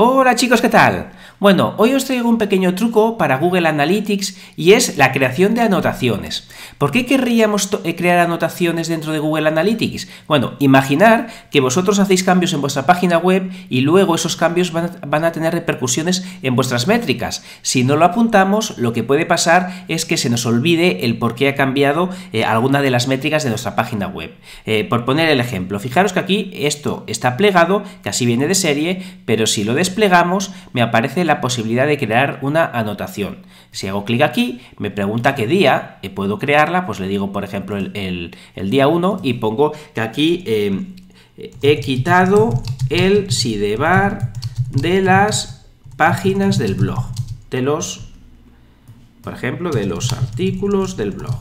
Hola chicos, ¿qué tal? Bueno, hoy os traigo un pequeño truco para Google Analytics y es la creación de anotaciones. ¿Por qué querríamos eh, crear anotaciones dentro de Google Analytics? Bueno, imaginar que vosotros hacéis cambios en vuestra página web y luego esos cambios van a tener repercusiones en vuestras métricas. Si no lo apuntamos, lo que puede pasar es que se nos olvide el por qué ha cambiado eh, alguna de las métricas de nuestra página web. Eh, por poner el ejemplo, fijaros que aquí esto está plegado, que así viene de serie, pero si lo desplegamos, me aparece la posibilidad de crear una anotación. Si hago clic aquí, me pregunta qué día eh, puedo crearla, pues le digo, por ejemplo, el, día 1 y pongo que aquí eh, he quitado el sidebar de las páginas del blog, de los, por ejemplo, de los artículos del blog.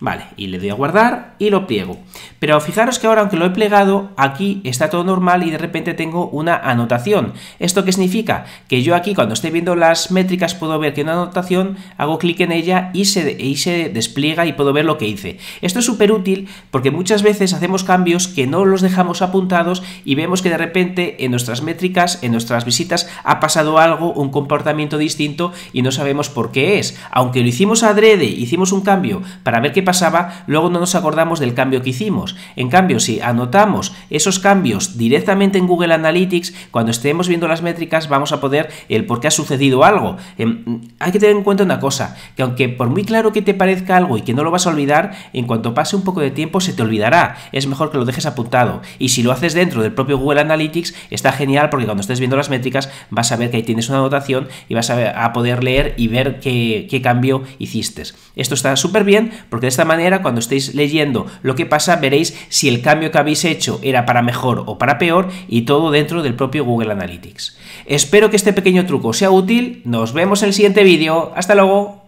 Vale, y le doy a guardar y lo pliego. Pero fijaros que ahora, aunque lo he plegado, aquí está todo normal y de repente tengo una anotación. ¿Esto qué significa? Que yo aquí, cuando esté viendo las métricas, puedo ver que una anotación, hago clic en ella y se, y se despliega y puedo ver lo que hice. Esto es súper útil porque muchas veces hacemos cambios que no los dejamos apuntados y vemos que de repente en nuestras métricas, en nuestras visitas, ha pasado algo, un comportamiento distinto y no sabemos por qué es. Aunque lo hicimos adrede, hicimos un cambio para ver qué pasaba, luego no nos acordamos del cambio que hicimos. En cambio, si anotamos esos cambios directamente en Google Analytics, cuando estemos viendo las métricas vamos a poder el por qué ha sucedido algo. Em, hay que tener en cuenta una cosa, que aunque por muy claro que te parezca algo y que no lo vas a olvidar, en cuanto pase un poco de tiempo se te olvidará. Es mejor que lo dejes apuntado. Y si lo haces dentro del propio Google Analytics, está genial porque cuando estés viendo las métricas vas a ver que ahí tienes una anotación y vas a, poder leer y ver qué, qué cambio hiciste. Esto está súper bien porque esta manera, cuando estéis leyendo lo que pasa, veréis si el cambio que habéis hecho era para mejor o para peor y todo dentro del propio Google Analytics. Espero que este pequeño truco sea útil. Nos vemos en el siguiente vídeo. Hasta luego.